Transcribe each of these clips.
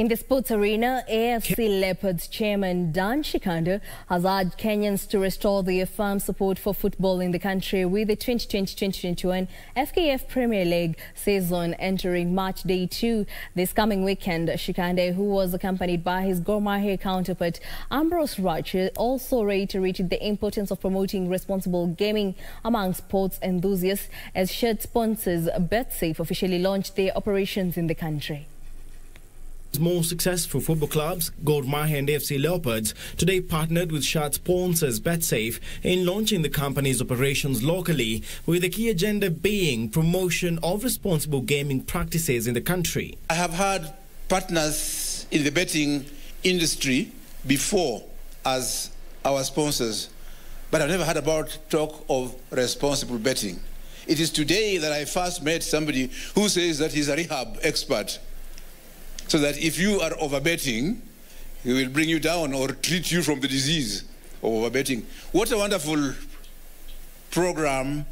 In the sports arena, AFC Leopards chairman Dan Shikanda has urged Kenyans to restore their firm support for football in the country with the 2020-2021 FKF Premier League season entering Match Day 2 this coming weekend. Shikanda, who was accompanied by his Gor Mahia counterpart Ambrose Rachier, also reiterated the importance of promoting responsible gaming among sports enthusiasts as shirt sponsors BetSafe officially launched their operations in the country. More successful football clubs, Mahia and FC Leopards, today partnered with shirt sponsors BetSafe in launching the company's operations locally, with the key agenda being promotion of responsible gaming practices in the country. I have had partners in the betting industry before as our sponsors, but I've never heard about talk of responsible betting. It is today that I first met somebody who says that he's a rehab expert so that if you are overbetting, he will bring you down or treat you from the disease of overbetting. What a wonderful program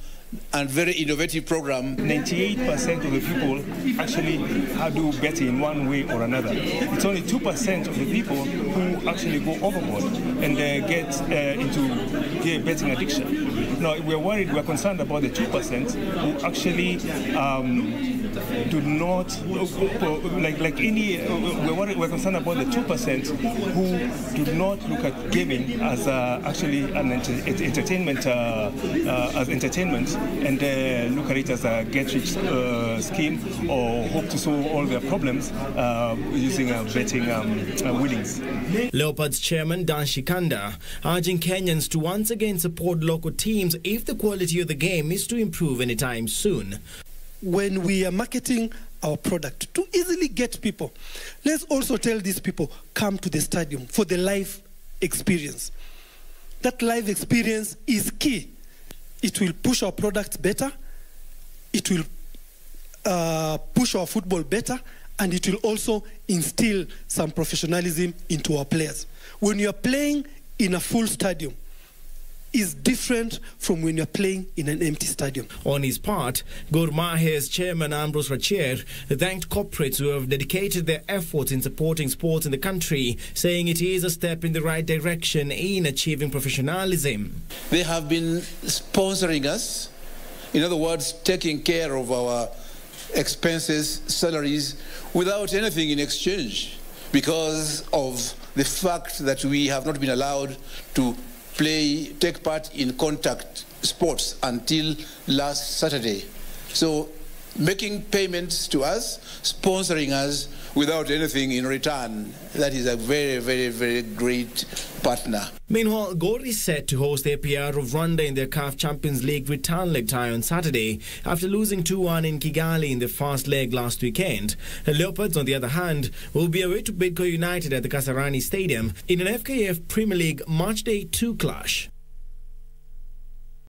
and very innovative program. 98% of the people actually do bet in one way or another. It's only 2% of the people who actually go overboard and uh, get uh, into betting addiction. Now, we're worried, we're concerned about the 2% who actually um, do not, like, like any, we're, worried, we're concerned about the 2% who do not look at gaming as uh, actually an entertainment, uh, uh, as entertainment and uh, look at it as a get-rich uh, scheme or hope to solve all their problems uh, using betting um, winnings. Leopards chairman Dan Shikanda urging Kenyans to once again support local teams if the quality of the game is to improve anytime soon. When we are marketing our product to easily get people, let's also tell these people come to the stadium for the live experience. That live experience is key it will push our products better, it will uh, push our football better, and it will also instill some professionalism into our players. When you are playing in a full stadium, is different from when you're playing in an empty stadium. On his part, Gor Mahia's chairman Ambrose Rachier thanked corporates who have dedicated their efforts in supporting sports in the country, saying it is a step in the right direction in achieving professionalism. They have been sponsoring us, in other words, taking care of our expenses, salaries, without anything in exchange because of the fact that we have not been allowed to play, take part in contact sports until last Saturday. So making payments to us, sponsoring us without anything in return. That is a very, very, very great partner. Meanwhile, Gor is set to host the APR of Rwanda in their CAF Champions League return leg tie on Saturday after losing 2-1 in Kigali in the first leg last weekend. The Leopards, on the other hand, will be away to Bidco United at the Kasarani Stadium in an FKF Premier League Match Day 2 clash.